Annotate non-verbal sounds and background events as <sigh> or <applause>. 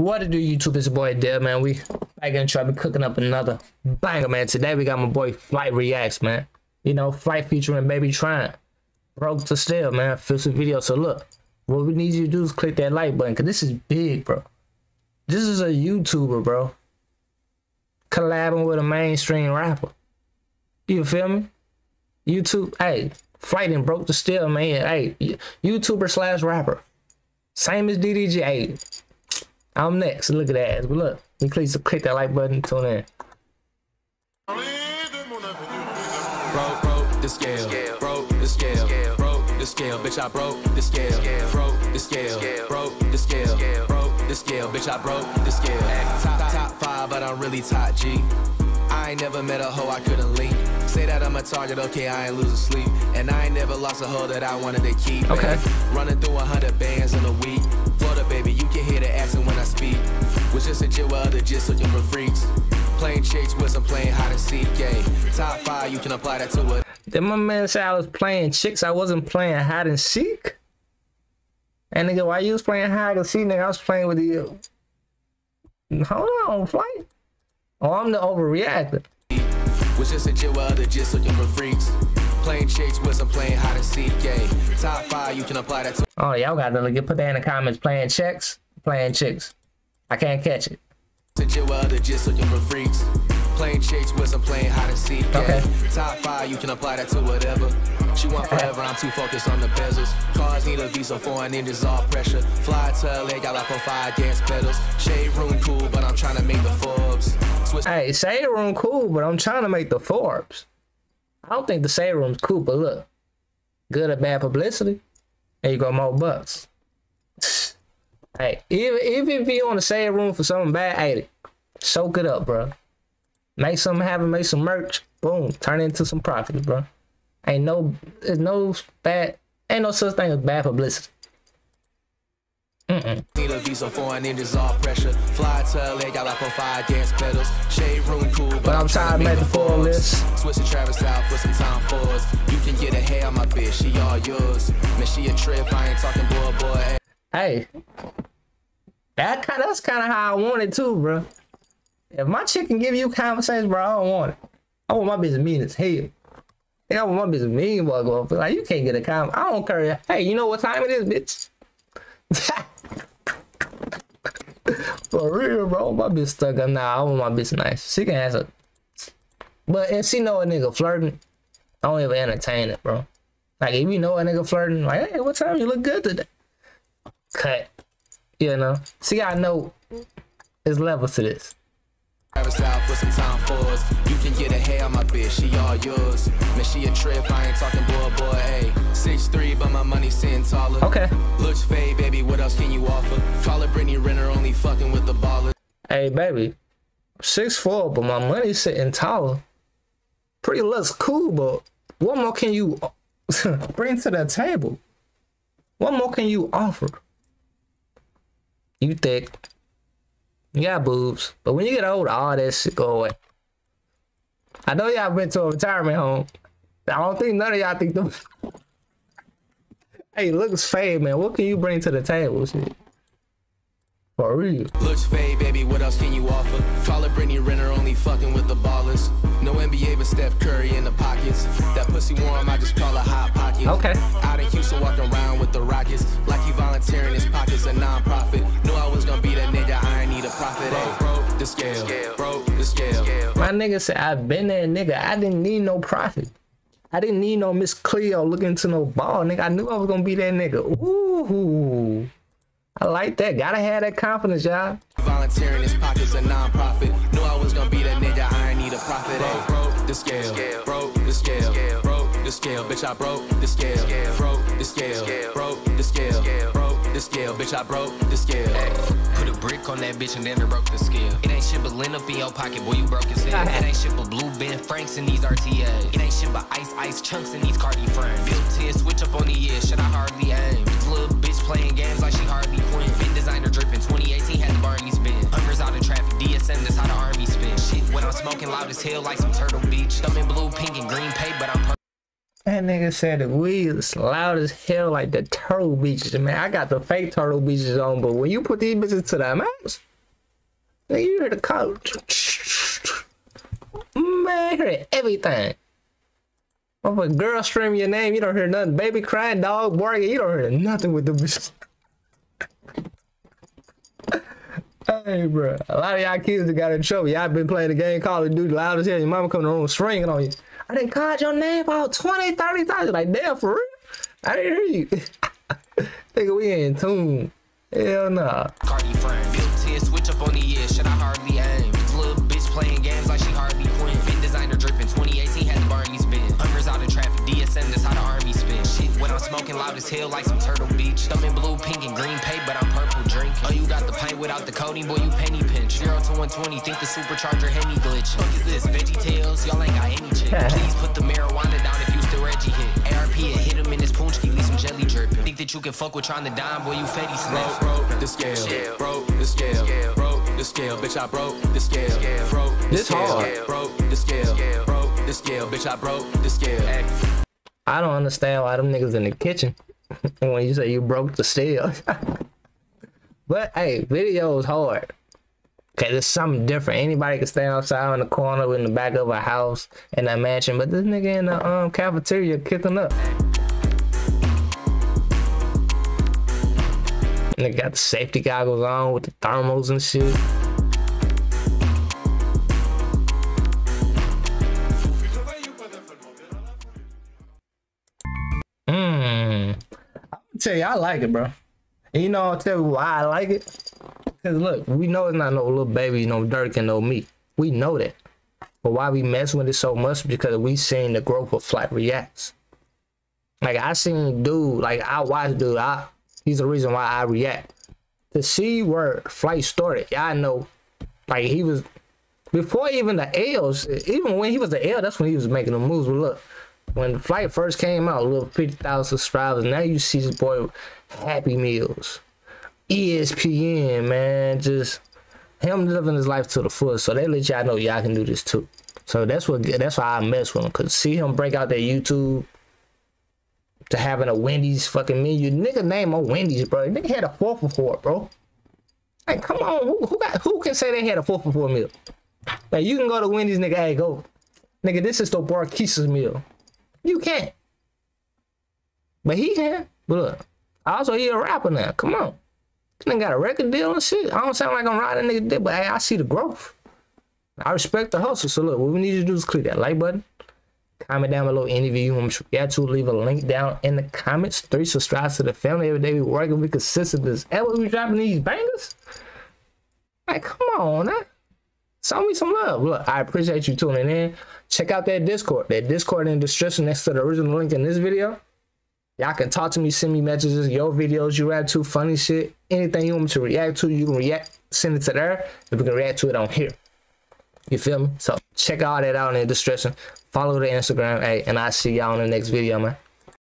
What to do, YouTube? It's your boy Dev, man. We back in try to be cooking up another banger, man. Today we got my boy Flight Reacts, man. You know, Flight featuring BabyTron. Broke to still, man. Filthy video. So look, what we need you to do is click that like button, cause this is big, bro. This is a YouTuber, bro. Collabing with a mainstream rapper. You feel me? YouTube, hey, Flight and broke the still, man. Hey, YouTuber slash rapper. Same as DDG. Hey, I'm next. Look at that. But look, you please click that like button. Tune in. Broke, broke the scale. Broke the scale. Broke the scale. Bitch, I broke the scale. Broke the scale. Broke the scale. Broke the scale. Bitch, I broke the scale. Top, top five, but I'm really top G. I ain't never met a hoe I couldn't link. Say that I'm a target, okay, I ain't losing sleep. And I ain't never lost a hoe that I wanted to keep. Okay. Man. Running through a hundred bands in a week. Florida, baby, you can hear the accent when I speak. Was just a jit with other just looking for freaks. Playing chicks with some playing hide and seek, yeah. Top five, you can apply that to it. Then my man said I was playing chicks. I wasn't playing hide and seek. And nigga, why you was playing hide and seek, nigga? I was playing with you. Hold on, flight. Oh, I'm the overreactor. Was just a jit with other just looking for freaks. Playing chicks some playing hide and seek, yeah. Top five, you can apply that to Oh, y'all got to look. Put that in the comments. Playing chicks, playing chicks. I can't catch it. a jit with other just looking for freaks. Playing chicks playing and. Okay. Top five, you can apply that to whatever. She want forever, I'm too focused on the bezels. Cars need a visa, foreign engines, all pressure. Fly to LA, got like five gas pedals. Shade room cool, but I'm trying to make the Forbes. Switch Hey, Shade Room cool, but I'm trying to make the Forbes. I don't think the Shade Room's cool, but look, good or bad publicity, there you go, more bucks. hey, even even if you on the Shade Room for something bad, hey, soak it up, bro. Make something happen, make some merch, boom, turn it into some profit, bro. Ain't no, there's no bad, ain't no such thing as bad publicity. Mm-mm. Need a visa, foreign engines, all pressure. Fly to LA, got like four five gas pedals. Shade room cool, but, But I'm trying to make the full list. Switch to Travis South with some time for us. You can get a hair on my bitch, she all yours. Man, she a trip, I ain't talking boy, boy. Hey. hey, that kind that's kind of how I want it too, bro. If my chick can give you conversation, bro, I don't want it. I want my business mean as hell. Yeah, I want my business mean, but like you can't get a comment. I don't care. Hey, you know what time it is, bitch? <laughs> For real, bro. My bitch stuck up now. I want my bitch nice. She can answer. But if she know a nigga flirting, I don't even entertain it, bro. Like if you know a nigga flirting, like, hey, what time you look good today? Cut. You know. See, I know there's levels to this. South with some time for us. You can get a hair on my bitch, she all yours. Man, she a trip, I ain't talking boy, boy, hey. Six three, but my money sitting taller. Okay. Looks fade, baby, what else can you offer? Call it Brittany Renner, only fucking with the ballers. Hey, baby. Six four, but my money's sitting taller. Pretty looks cool, but what more can you <laughs> bring to the table? What more can you offer? You thick. You got boobs. But when you get old, all that shit go away. I know y'all been to a retirement home. I don't think none of y'all think them. <laughs> hey, looks fade, man. What can you bring to the table? Shit? For real. Looks fade, baby, what else can you offer? Call it Brittany Renner, only fucking with the ballers. No NBA, but Steph Curry in the pockets. That pussy warm, I just call it hot pocket. Okay. Out in Houston, walking around with the Rockets. Like he volunteering his pockets, a non-profit. My nigga said, I've been there, nigga. I didn't need no profit. I didn't need no Miss Cleo looking into no ball, nigga. I knew I was gonna be that nigga. Ooh. I like that. Gotta have that confidence, y'all. Volunteering his pockets, a non-profit. Knew I was gonna be that nigga, I ain't need a profit. Hey, broke the scale, broke the scale, broke the scale, bitch, I broke the scale, broke the scale, broke the scale, broke the scale, bitch, I broke the scale. Put a brick on that bitch and then it broke the scale. It ain't shit but lint up in your pocket, boy, you broke his head. It ain't shit but blue Ben Franks in these RTAs. It ain't shit but ice, ice chunks in these Cardi frames. Built in, switch up on the year, shit I hardly aim. Little bitch playing games like she Harley Quinn. Been designer dripping, 2018 had the Barney spin. Hunters out in traffic, DSM, that's how the army spin. Shit, when I'm smoking loud as hell like some Turtle Beach. Thumbing blue, pink, and green paint, but I'm That nigga said weed is loud as hell like the turtle beaches. Man, I got the fake turtle beaches on, but when you put these bitches to the max, Man, you hear the car. Man, you hear everything. If a girl scream your name, you don't hear nothing. Baby crying, dog barking, you don't hear nothing with the bitch. Hey, bro. A lot of y'all kids that got in trouble. Y'all been playing the game Call of Duty loud as hell. Your mama coming in the room swinging on you. I didn't call your name about 20, 30 times. Like, damn, for real? I didn't hear you. <laughs> Nigga, we ain't in tune. Hell nah. Cardi friend. Built to switch up on the year. Shit, I hardly aim. Little bitch playing games like she hardly queen. Been designer dripping. 2018 had the Barney's been. Hunters out in traffic. DSM, that's how the army spin. Shit, when I'm smoking loud as hell like some got the pint without the coating, boy, you penny pinch. Zero to 120, think the supercharger Hemi glitch. Fuck is this? Veggie Tales? Y'all ain't got any chick. <laughs> Please put the marijuana down if you still Reggie hit. ARP it hit him in his poonchki, leave some jelly dripping. Think that you can fuck with trying to dime, boy, you fetty sniff. Broke, broke the scale, broke the scale, broke the scale, bitch. I broke the scale, broke the This scale, hard. broke the scale, broke the scale, bitch. I broke the scale. I don't understand why them niggas in the kitchen <laughs> when you say you broke the steel. <laughs> but hey, video is hard. Okay, there's something different. Anybody can stand outside in the corner in the back of a house in a mansion, but this nigga in the um cafeteria kicking up. And they got the safety goggles on with the thermals and shit. Mmm. I'll tell you, I like it, bro. And you know, I'll tell you why I like it. Cause look, we know it's not no little baby, no Durk and no meat. We know that. But why we mess with it so much? Because we seen the growth of Flight Reacts. Like I seen dude, like I watched dude. I he's the reason why I react. To see where Flight started, I know. Like he was before even the L's, even when he was the L, that's when he was making the moves. But look, when the Flight first came out, little 50,000 subscribers, now you see this boy Happy Meals, ESPN, man, just him living his life to the fullest. So they let y'all know y'all can do this too. So that's what that's why I mess with him. Cause see him break out that YouTube to having a Wendy's fucking menu. Nigga name on Wendy's, bro. Nigga had a four for four, bro. Like, come on, who, who got who can say they had a four for four meal? Like you can go to Wendy's, nigga. Hey, go, nigga. This is the Barquisas meal. You can't, but he can. But look, also he a rapper now. Come on, this nigga got a record deal and shit. I don't sound like I'm riding nigga dick, but hey, I see the growth. I respect the hustle. So look, what we need you to do is click that like button. Comment down below any video you want to to. Leave a link down in the comments. Three, subscribe to the family. Every day we working. We consistent as ever. We dropping these bangers. Like, come on, huh? Show me some love. Look, I appreciate you tuning in. Check out that Discord. That Discord in the description next to the original link in this video. Y'all can talk to me, send me messages, your videos you react to, funny shit, anything you want me to react to, you can react, send it to there. If we can react to it on here. You feel me? So check all that out in the description. Follow the Instagram, hey, and I'll see y'all in the next video, man.